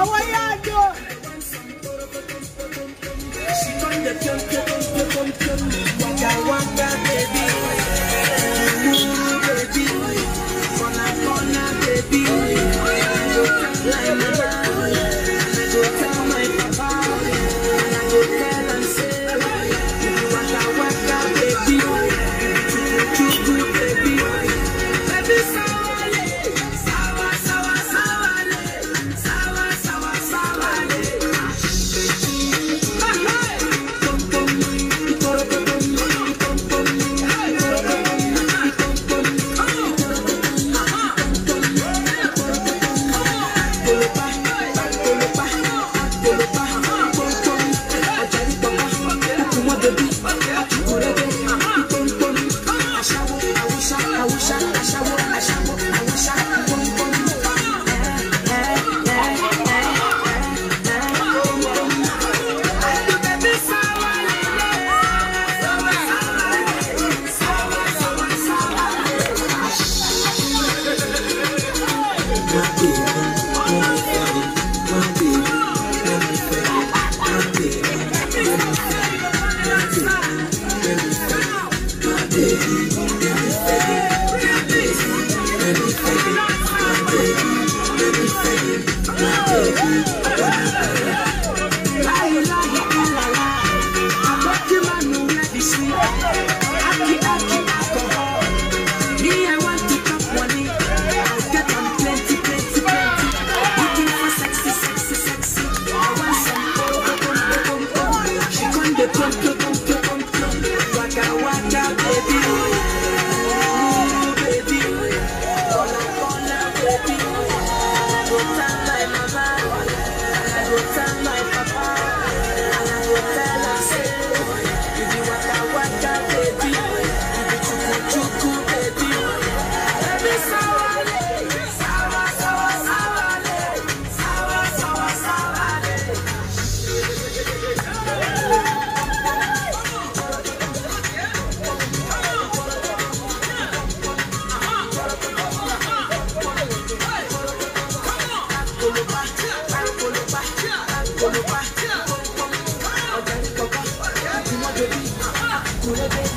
àwọn yá àjọ. Waka waka Waka to the base.